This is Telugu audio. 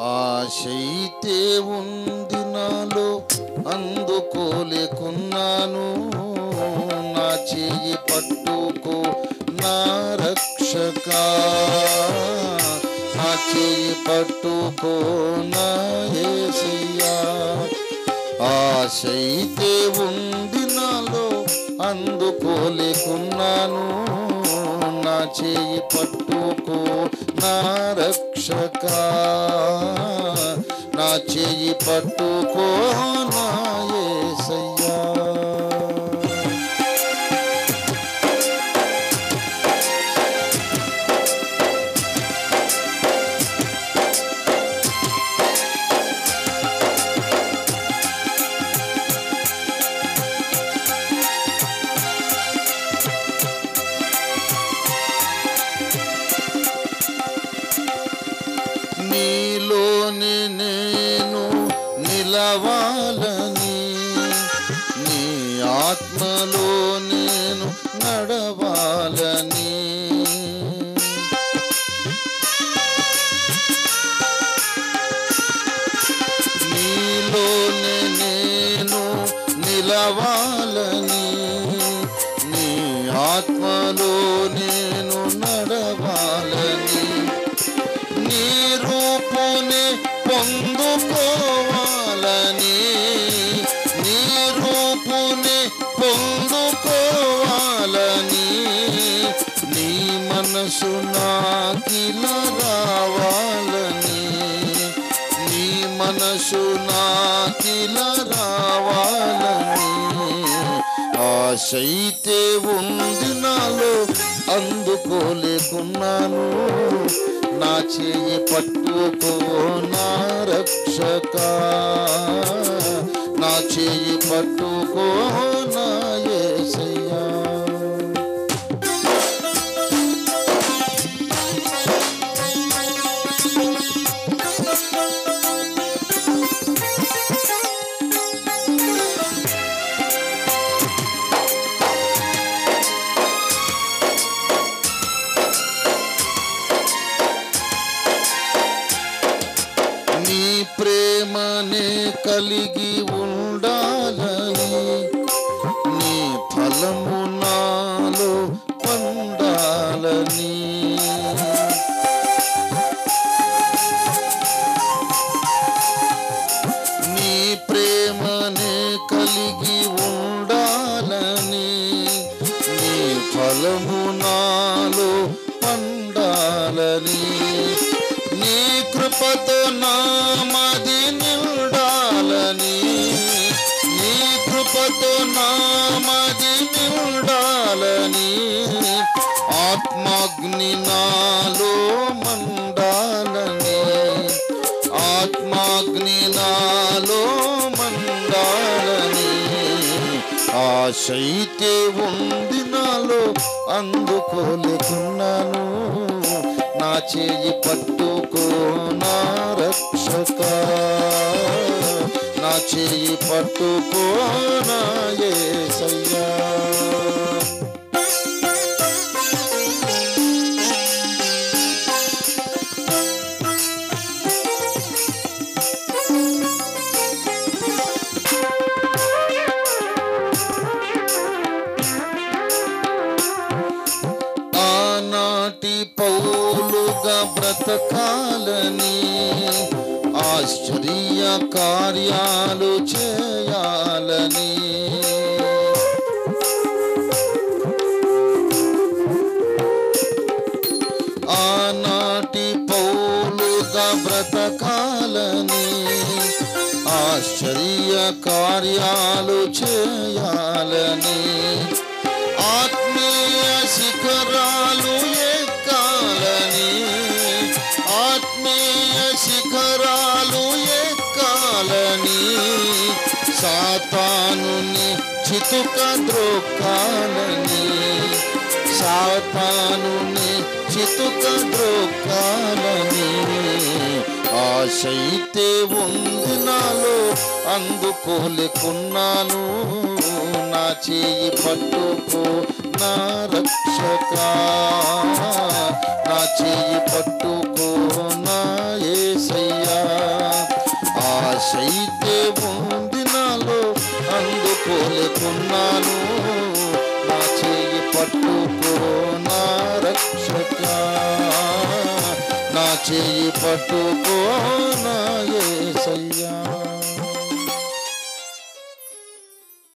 ఆశైతే ఉంది నాలో అందుకోలేకున్నాను. నా చేయి పట్టుకో నా రక్షక. నా చేయి పట్టుకో నా ఏసయ్యా. ఆశైతే ఉంది నాలో అందుకోలేకున్నాను. చేయి పట్టుకో నా రక్షక నా చేయి పట్టుకో నా యేసయ్యా నీలోని నేను నిలవాలని నీ ఆత్మలో నేను నడవాలని నీలోనే నేను నిలవాలని పొందుకోవాలని నీ రూపుని పొందుకోవాలని నీ మనసు నాకిల రావాలని నీ మనసు నాకిల రావాలని ఆశైతే ఉంది నాలో అందుకోలేకున్నాను నా చేయి పట్టుకో నా రక్షక నా చేయి పట్టుకో ప్రేమనే కలిగి ఉండాలని నీ ఫలము నాలో పండాలని నీ ప్రేమనే కలిగి ఉండాలని నీ ఫలము నాలో పండాలని ఆత్మాగ్ని నాలో మండాలని ఆత్మాగ్ని నాలో మండాలని ఆశైతే ఉంది నాలో అందుకోలేకున్నాను నా చేయి పట్టుకో నా రక్షక. నా చేయి పట్టుకో నా ఏ సయ్యా బ్రతకాలని ఆశ్చర్య కార్యాలు చేయాలని. ఆనాటి పౌలుగా బ్రతకాలని ఆశ్చర్య కార్యాలు చేయ సాతానుని చితుక ద్రోకాలని సాతానుని చితుక ద్రోకాలని ఆశైతే ఉంది నాలో అందుకోలేకున్నాను. నా చేయి పట్టుకో నా రక్షక. నా చేయి పట్టుకో. అయితే ఉంది నాలో అందుకోలేకున్నాను నా చేయి పట్టుకో నా రక్షక? నా చేయి పట్టుకో నా సయ్యా